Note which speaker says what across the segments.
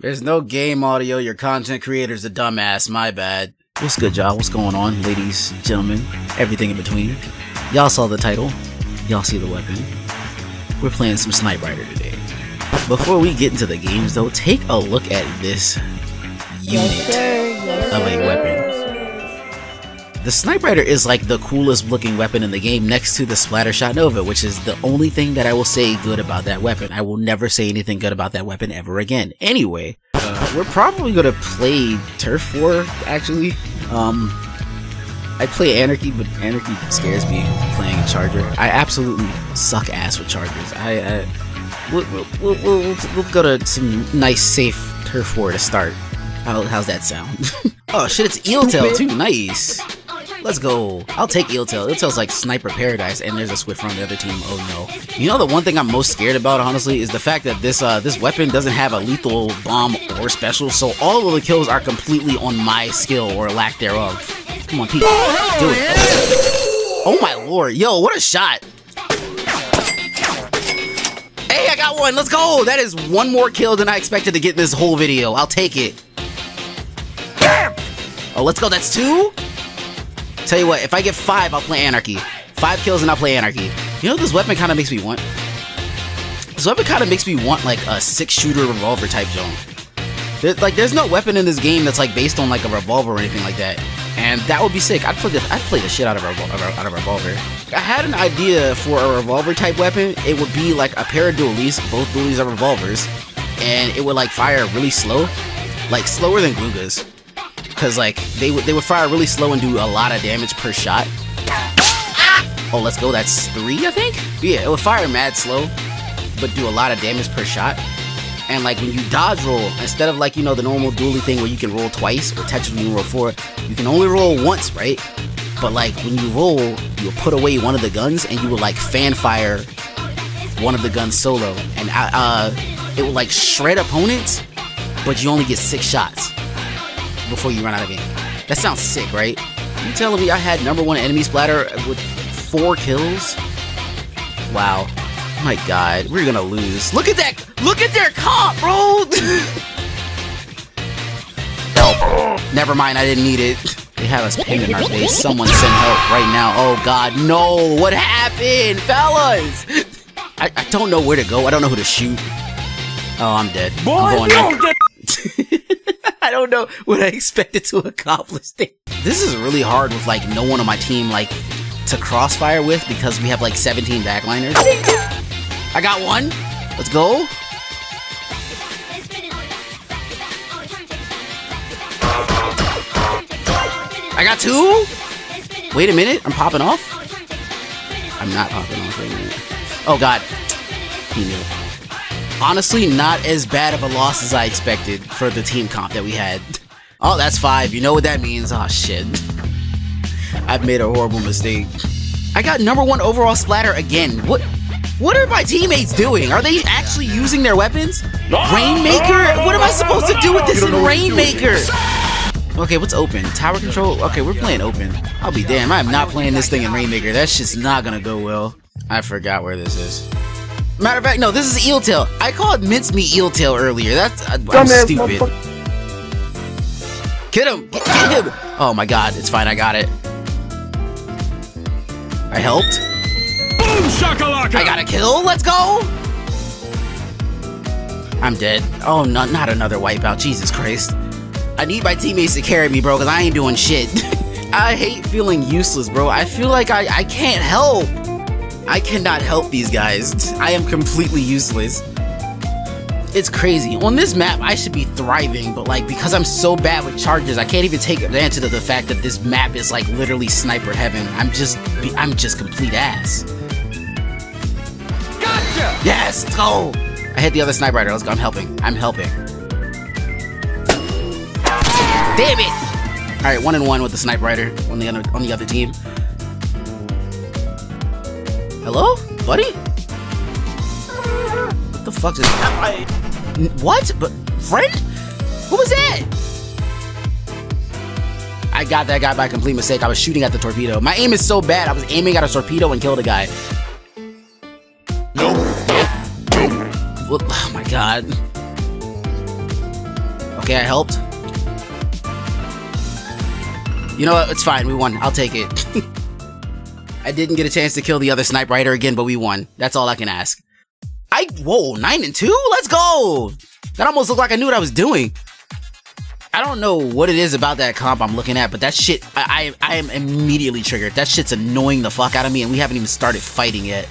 Speaker 1: There's no game audio. Your content creator's a dumbass. My bad. What's good, y'all? What's going on, ladies, gentlemen, everything in between? Y'all saw the title. Y'all see the weapon. We're playing some Snipewriter today. Before we get into the games, though, take a look at this unit of a weapon. The Snipewriter is like the coolest looking weapon in the game next to the Splattershot Nova, which is the only thing that I will say good about that weapon. I will never say anything good about that weapon ever again. Anyway, uh, we're probably gonna play Turf War, actually. Um, I play Anarchy, but Anarchy scares me playing a Charger. I absolutely suck ass with Chargers. I, I we'll, we'll, we'll, we'll, go to some nice, safe Turf War to start. How, how's that sound? oh shit, it's Eeltail too, nice. Let's go. I'll take Eeltail. Eeltail's like Sniper Paradise, and there's a Swift on the other team. Oh no. You know the one thing I'm most scared about, honestly, is the fact that this uh this weapon doesn't have a lethal bomb or special, so all of the kills are completely on my skill or lack thereof. Come on, Pete. Do it. Oh my lord. Yo, what a shot. Hey, I got one. Let's go. That is one more kill than I expected to get this whole video. I'll take it. Oh, let's go. That's two? Tell you what, if I get five, I'll play Anarchy. Five kills and I'll play Anarchy. You know this weapon kind of makes me want? This weapon kind of makes me want like a six-shooter revolver type zone. There, like, there's no weapon in this game that's like based on like a revolver or anything like that, and that would be sick. I'd play the I'd play the shit out of a out of revolver. I had an idea for a revolver type weapon. It would be like a pair of dualies, both dualies are revolvers, and it would like fire really slow, like slower than Gloogas because like they would they would fire really slow and do a lot of damage per shot. Oh, let's go. That's three, I think. But yeah, it would fire mad slow, but do a lot of damage per shot. And like when you dodge roll, instead of like you know the normal dually thing where you can roll twice, or technically you roll four, you can only roll once, right? But like when you roll, you'll put away one of the guns and you will like fan fire one of the guns solo, and uh, uh it will like shred opponents, but you only get six shots before you run out of game. That sounds sick, right? You telling me I had number one enemy splatter with four kills? Wow. My god, we're gonna lose. Look at that! Look at their comp, bro! help. Never mind, I didn't need it. They have us pinned in our base. Someone send help right now. Oh god, no! What happened? Fellas! I, I don't know where to go. I don't know who to shoot. Oh, I'm dead. Boy, I'm going I don't know what I expected to accomplish. This is really hard with like no one on my team like to crossfire with because we have like 17 backliners. I got one. Let's go. I got two. Wait a minute. I'm popping off. I'm not popping off. Oh god. He knew honestly not as bad of a loss as I expected for the team comp that we had. Oh, that's five. You know what that means. Oh, shit. I've made a horrible mistake. I got number one overall splatter again. What What are my teammates doing? Are they actually using their weapons? Rainmaker? What am I supposed to do with this in Rainmaker? Okay, what's open? Tower control? Okay, we're playing open. I'll be damned. I'm not playing this thing in Rainmaker. That's just not gonna go well. I forgot where this is. Matter of fact, no, this is Eeltail. I called mincemeat Eeltail earlier. That's uh, I'm stupid. Get him! Get, get him! Oh my god, it's fine. I got it. I helped. Boom shakalaka! I got a kill. Let's go! I'm dead. Oh, no, not another wipeout. Jesus Christ. I need my teammates to carry me, bro, because I ain't doing shit. I hate feeling useless, bro. I feel like I, I can't help. I cannot help these guys. I am completely useless. It's crazy. On this map, I should be thriving, but like, because I'm so bad with charges, I can't even take advantage of the fact that this map is like literally sniper heaven. I'm just, I'm just complete ass. Gotcha! Yes, let's go! I hit the other sniper rider. Let's go. I'm helping. I'm helping. Damn it! All right, one and one with the sniper rider on the other on the other team. Hello? Buddy? What the fuck is that? What? But friend? What was that? I got that guy by complete mistake. I was shooting at the torpedo. My aim is so bad. I was aiming at a torpedo and killed a guy. No. Oh my god. Okay, I helped. You know what? It's fine. We won. I'll take it. I didn't get a chance to kill the other sniper rider again, but we won. That's all I can ask. I whoa, nine and two? Let's go! That almost looked like I knew what I was doing. I don't know what it is about that comp I'm looking at, but that shit, I, I, I am immediately triggered. That shit's annoying the fuck out of me, and we haven't even started fighting yet.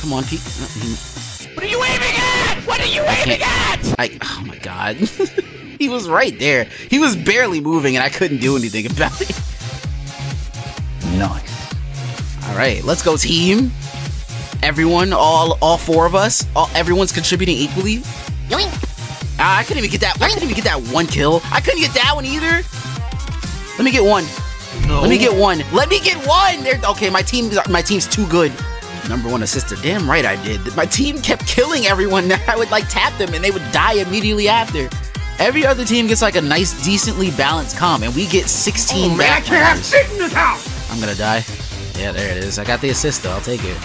Speaker 1: Come on, Pete.
Speaker 2: Uh, what are you aiming at? What are you aiming at?
Speaker 1: I, oh my god. he was right there. He was barely moving, and I couldn't do anything about it.
Speaker 3: Nice.
Speaker 1: All right, let's go, team. Everyone, all all four of us, all everyone's contributing equally. Ah, I couldn't even get that. I couldn't even get that one kill. I couldn't get that one either. Let me get one.
Speaker 2: No.
Speaker 1: Let me get one. Let me get one. There. Okay, my team. My team's too good. Number one assister. Damn right I did. My team kept killing everyone. I would like tap them and they would die immediately after. Every other team gets like a nice, decently balanced comp, and we get 16
Speaker 2: Oh, man, I can't have shit in this house.
Speaker 1: I'm gonna die. Yeah, there it is. I got the assist though. I'll take it.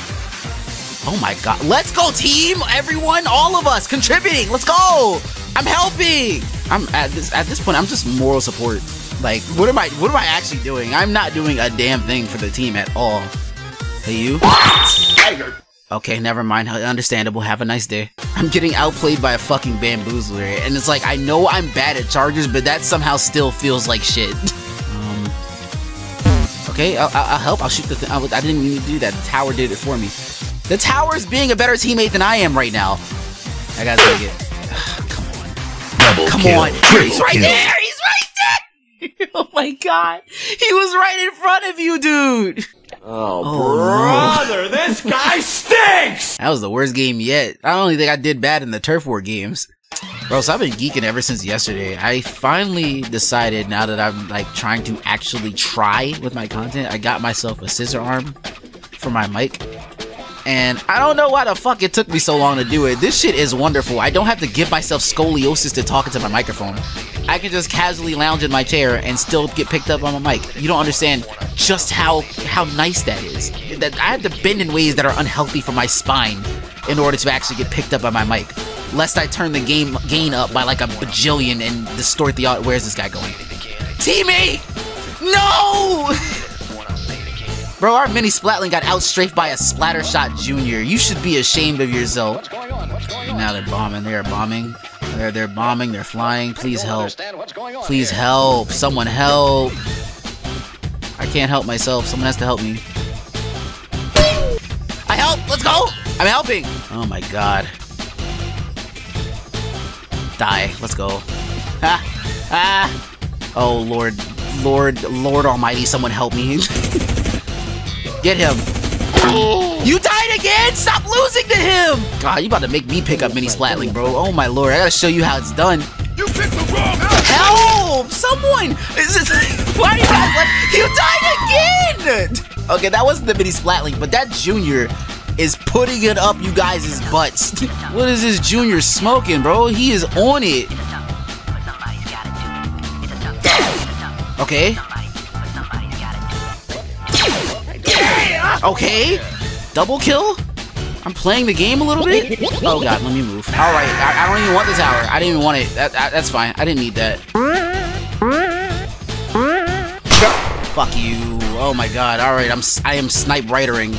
Speaker 1: Oh my god. Let's go, team! Everyone, all of us contributing. Let's go! I'm helping! I'm at this at this point, I'm just moral support. Like, what am I what am I actually doing? I'm not doing a damn thing for the team at all. Hey you? Okay, never mind. Understandable. Have a nice day. I'm getting outplayed by a fucking bamboozler, and it's like I know I'm bad at chargers, but that somehow still feels like shit. Okay, I'll, I'll help. I'll shoot the. Th I, I didn't need to do that. The tower did it for me. The tower's being a better teammate than I am right now. I gotta take it. Come on.
Speaker 3: Double
Speaker 1: Come
Speaker 3: kill.
Speaker 1: on.
Speaker 3: Triple
Speaker 1: He's right
Speaker 3: kill.
Speaker 1: there. He's right there. oh my god. He was right in front of you, dude.
Speaker 2: Oh,
Speaker 1: Oh,
Speaker 2: brother, this guy stinks.
Speaker 1: That was the worst game yet. I don't think I did bad in the turf war games. Bro, so I've been geeking ever since yesterday. I finally decided now that I'm like trying to actually try with my content, I got myself a scissor arm for my mic. And I don't know why the fuck it took me so long to do it. This shit is wonderful. I don't have to give myself scoliosis to talk into my microphone. I can just casually lounge in my chair and still get picked up on my mic. You don't understand just how how nice that is. That I have to bend in ways that are unhealthy for my spine in order to actually get picked up by my mic. Lest I turn the game gain up by like a bajillion and distort the audio. Where's this guy going? Teammate! No! Bro, our mini Splatling got outstrafed by a Splattershot Junior. You should be ashamed of yourself. Now they're bombing. They are bombing. They're they're bombing. They're flying. Please help. Please help. Someone help. I can't help myself. Someone has to help me. I help. Let's go. I'm helping. Oh my god. Die. Let's go. Ah. Ah. Oh lord. Lord. Lord Almighty. Someone help me. Get him. You died again! Stop losing to him! God, you about to make me pick up Mini Splatling, bro. Oh my lord, I gotta show you how it's done.
Speaker 2: You picked the wrong house.
Speaker 1: Help! Someone! Is this, why you guys like, You died again! Okay, that wasn't the Mini Splatling, but that Junior is putting it up you guys' butts. what is this Junior smoking, bro? He is on it. Okay. Okay. Double kill? I'm playing the game a little bit? Oh god, let me move. Alright, I, I don't even want the tower. I didn't even want it. That, that- that's fine. I didn't need that. Fuck you. Oh my god. Alright, I'm I am snipe writering.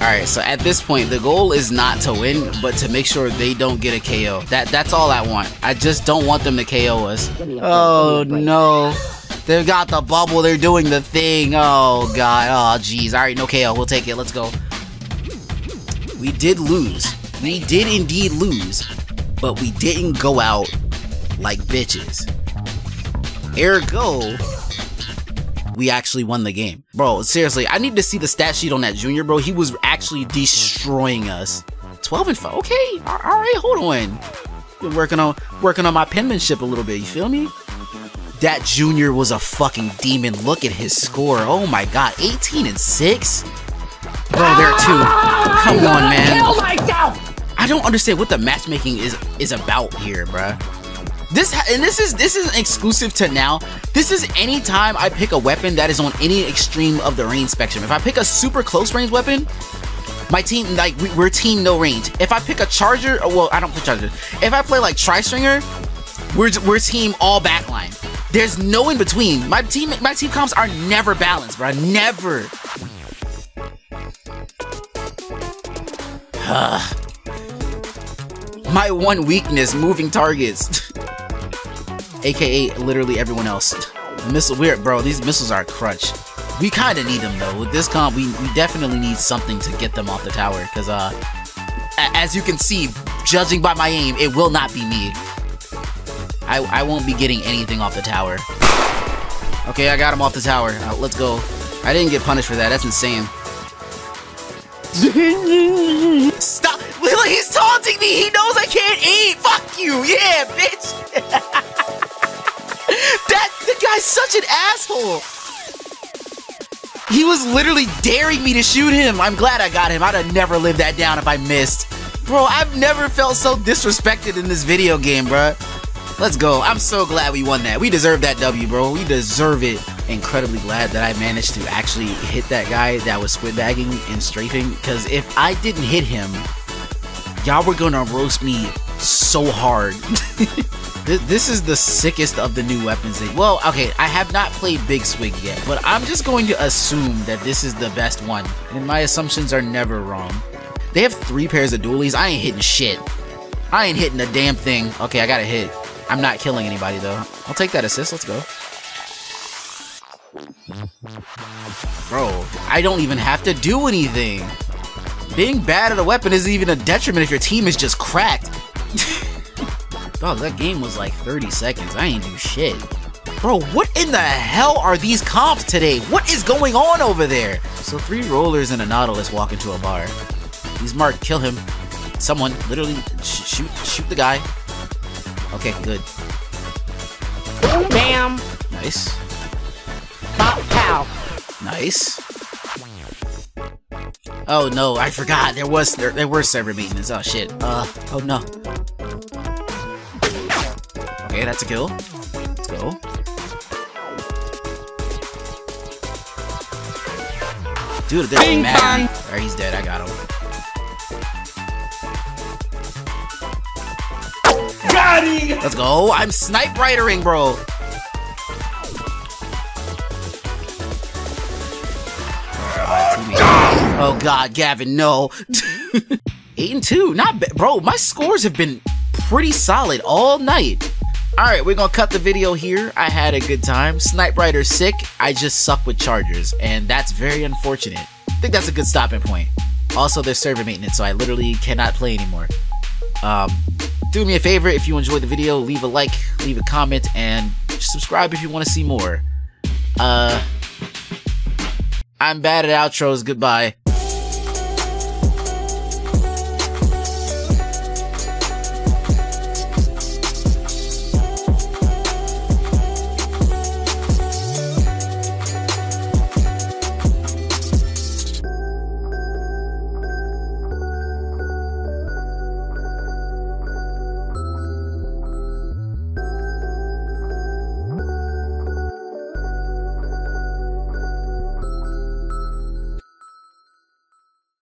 Speaker 1: Alright, so at this point, the goal is not to win, but to make sure they don't get a KO. That That's all I want. I just don't want them to KO us. Oh no. They've got the bubble. They're doing the thing. Oh, God. Oh, jeez. All right, no KO. We'll take it. Let's go. We did lose. We did indeed lose. But we didn't go out like bitches. Ergo, we actually won the game. Bro, seriously, I need to see the stat sheet on that junior, bro. He was actually destroying us. 12 and 5. Okay. All right, hold on. Been working on working on my penmanship a little bit. You feel me? That junior was a fucking demon. Look at his score. Oh my god, 18 and 6? Bro, there too. Come on, man. I don't understand what the matchmaking is is about here, bruh. This and this is this is exclusive to now. This is any time I pick a weapon that is on any extreme of the range spectrum. If I pick a super close range weapon, my team like we, we're team no range. If I pick a charger, oh, well, I don't play charger. If I play like tri stringer, We're we're team all backline. There's no in between. My team my team comps are never balanced, bro. Never. my one weakness, moving targets. AKA literally everyone else. Missile weird, bro. These missiles are a crutch. We kind of need them though. With this comp, we, we definitely need something to get them off the tower. Because uh, as you can see, judging by my aim, it will not be me. I, I won't be getting anything off the tower. Okay, I got him off the tower. Uh, let's go. I didn't get punished for that. That's insane. Stop! He's taunting me! He knows I can't eat! Fuck you! Yeah, bitch! Such an asshole! He was literally daring me to shoot him. I'm glad I got him. I'd have never lived that down if I missed. Bro, I've never felt so disrespected in this video game, bro. Let's go. I'm so glad we won that. We deserve that W, bro. We deserve it. Incredibly glad that I managed to actually hit that guy that was squid bagging and strafing. Because if I didn't hit him, y'all were gonna roast me so hard. this is the sickest of the new weapons. well, okay, I have not played Big Swig yet, but I'm just going to assume that this is the best one. And my assumptions are never wrong. They have three pairs of dualies. I ain't hitting shit. I ain't hitting a damn thing. Okay, I got a hit. I'm not killing anybody though. I'll take that assist. Let's go. Bro, I don't even have to do anything. Being bad at a weapon isn't even a detriment if your team is just cracked. Dog, that game was like 30 seconds. I ain't do shit. Bro, what in the hell are these comps today? What is going on over there? So three rollers and a Nautilus walk into a bar. He's marked, kill him. Someone, literally, sh shoot shoot the guy. Okay, good.
Speaker 2: Bam!
Speaker 1: Nice.
Speaker 2: Pop, pow.
Speaker 1: Nice. Oh no, I forgot. There was there, there were server maintenance. Oh shit. Uh oh no. Okay, that's a kill. Let's go. Dude, is mad. Alright, he's dead. I got him.
Speaker 2: Got him!
Speaker 1: Let's go. I'm snipe ridering, bro. Oh god, Gavin, no. 8 and 2, not bad. Bro, my scores have been pretty solid all night. Alright, we're gonna cut the video here. I had a good time. Snipewriter's sick. I just suck with chargers, and that's very unfortunate. I think that's a good stopping point. Also, there's server maintenance, so I literally cannot play anymore. Um, do me a favor if you enjoyed the video, leave a like, leave a comment, and subscribe if you want to see more. Uh, I'm bad at outros. Goodbye.